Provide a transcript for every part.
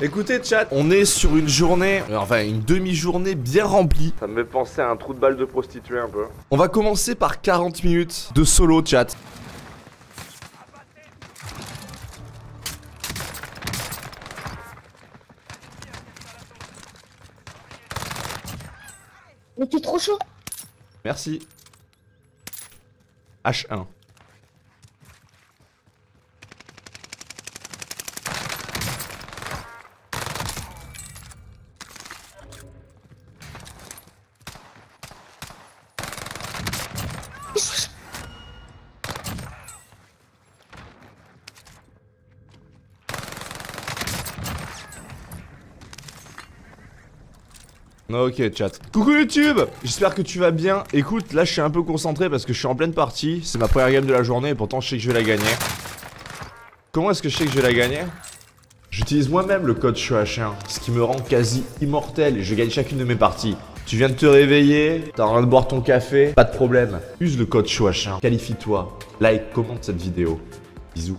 Écoutez, chat, on est sur une journée, enfin une demi-journée bien remplie. Ça me fait penser à un trou de balle de prostituée un peu. On va commencer par 40 minutes de solo, chat. Mais t'es trop chaud. Merci. H1. Ok chat. Coucou YouTube J'espère que tu vas bien. Écoute, là je suis un peu concentré parce que je suis en pleine partie. C'est ma première game de la journée et pourtant je sais que je vais la gagner. Comment est-ce que je sais que je vais la gagner? J'utilise moi-même le code CHUH1, ce qui me rend quasi immortel et je gagne chacune de mes parties. Tu viens de te réveiller, t'as envie de boire ton café, pas de problème. Use le code CHUH1, qualifie-toi, like, commente cette vidéo. Bisous.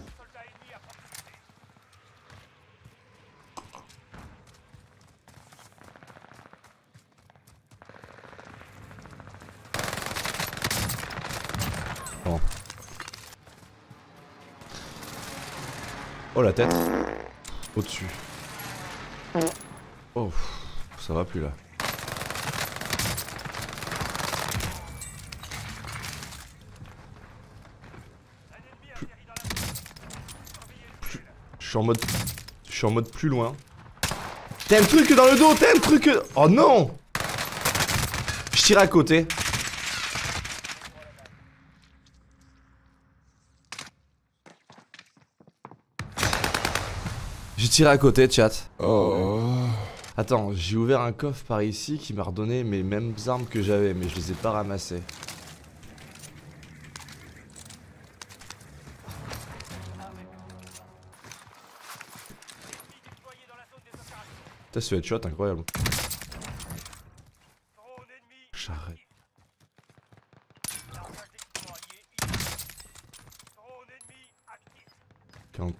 Oh la tête. Au-dessus. Oh, ça va plus là. Je suis en mode... Je suis en mode plus loin. T'as un truc dans le dos, t'as un truc... Oh non Je tire à côté. J'ai tiré à côté, chat. Attends, j'ai ouvert un coffre par ici qui m'a redonné mes mêmes armes que j'avais, mais je les ai pas ramassées. Putain, ce headshot incroyable.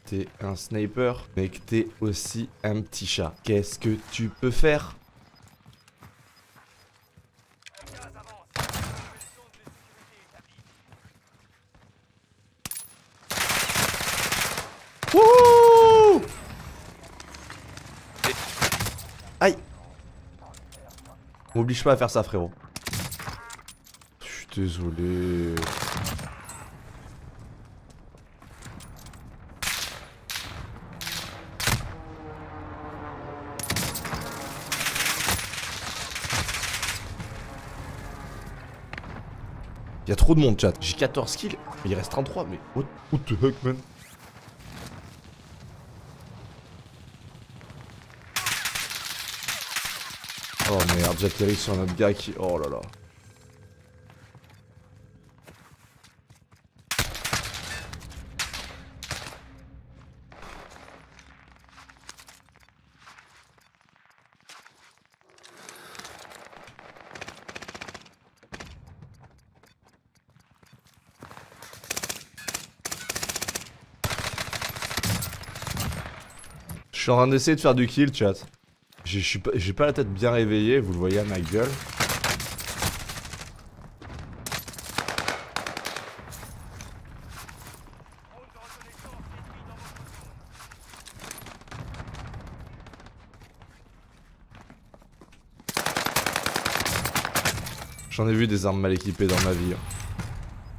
T'es un sniper, mais que t'es aussi un petit chat, qu'est-ce que tu peux faire? Wouhou Aïe M'oblige pas à faire ça frérot. Je suis désolé. Il y a trop de monde chat. J'ai 14 kills, mais il reste 33, mais what, what the heck man? Oh merde, j'atterris sur un autre gars qui... Oh là là. Suis en train d'essayer de faire du kill, chat. J'ai pas, la tête bien réveillée, vous le voyez à ma gueule. J'en ai vu des armes mal équipées dans ma vie. hein.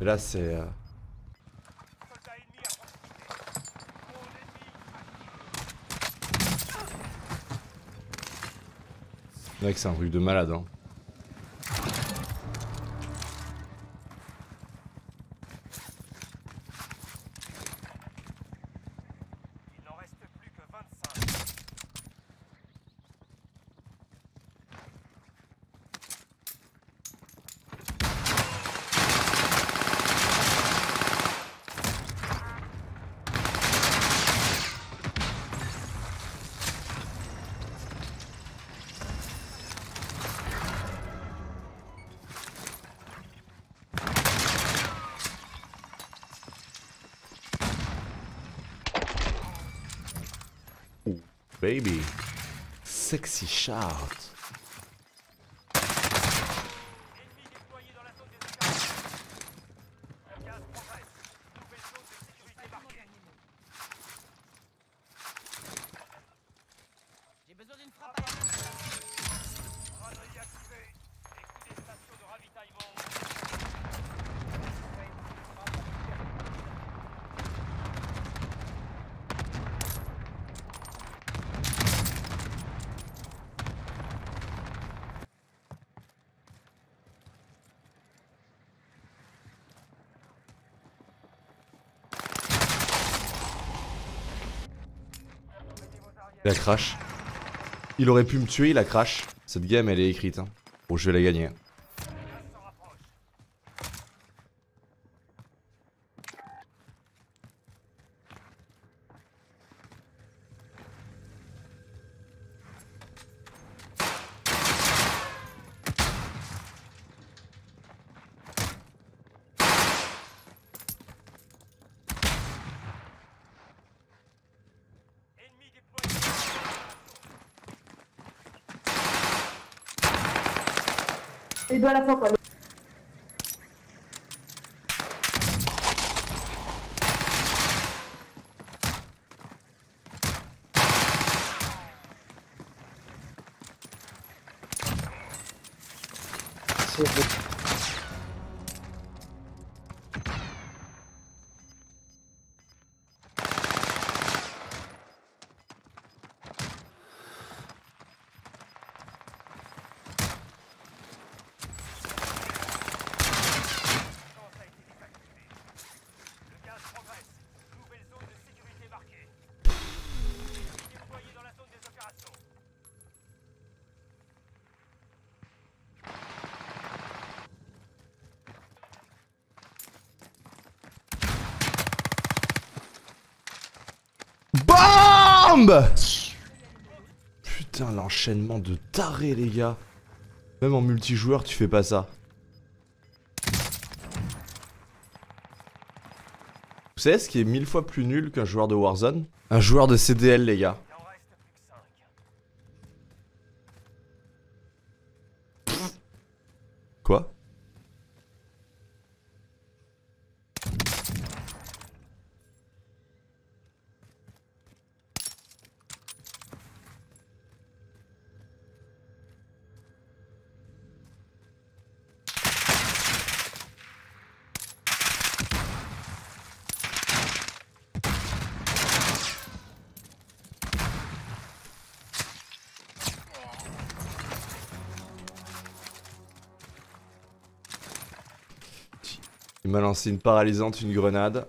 Et là, c'est... euh, Mec, c'est un truc de malade, hein. Baby. Sexy chart. Il a crash. Il aurait pu me tuer, il a crash. Cette game, elle est écrite. Hein. Bon, je vais la gagner. Les deux à la fois, quoi. Putain, l'enchaînement de taré, les gars. Même en multijoueur, tu fais pas ça. Vous savez ce qui est mille fois plus nul qu'un joueur de Warzone? Un joueur de CDL, les gars. Il m'a lancé une paralysante, une grenade.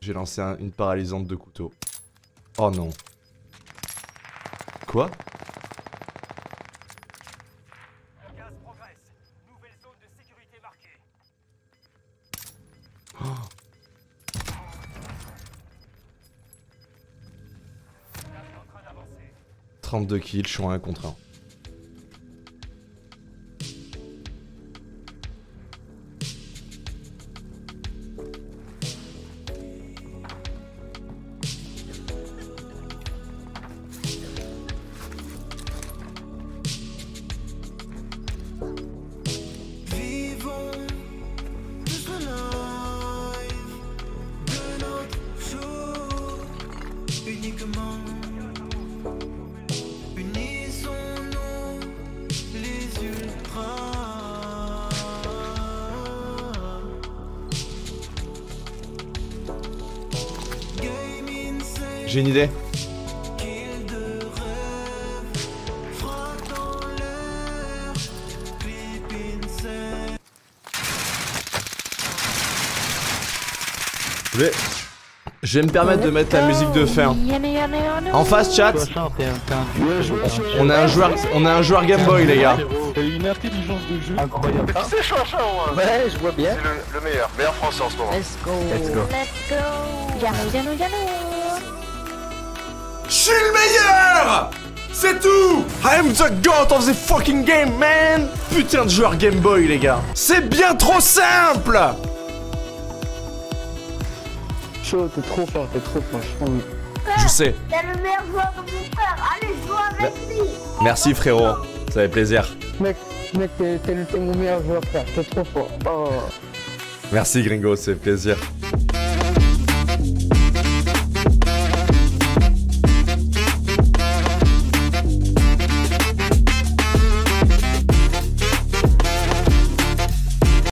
J'ai lancé un- une paralysante de couteau. Oh non. Quoi? Oh. 32 kills, je suis en 1 contre 1. J'ai une idée. Je vais... Je vais me permettre de mettre la musique de fin. En face chat, on a un joueur, on a un joueur Game Boy les gars. Une intelligence de jeu Incroyable. C'est Chanchon hein. Ouais, je vois bien. C'est le, le meilleur, meilleur français en ce moment. Let's go. Let's go. Let's go. Yano, yano, yano. Je suis le meilleur C'est tout I'm the god of the fucking game, man Putain de joueur Game Boy, les gars C'est bien trop simple Chaud, t'es trop fort, t'es trop fort. Je sais. T'es le meilleur joueur de mon frère. Allez, joue avec lui. Merci frérot. Ça fait plaisir. Mec, mec, t'es mon meilleur joueur, frère. T'es trop fort. Oh. Merci Gringo, ça fait plaisir.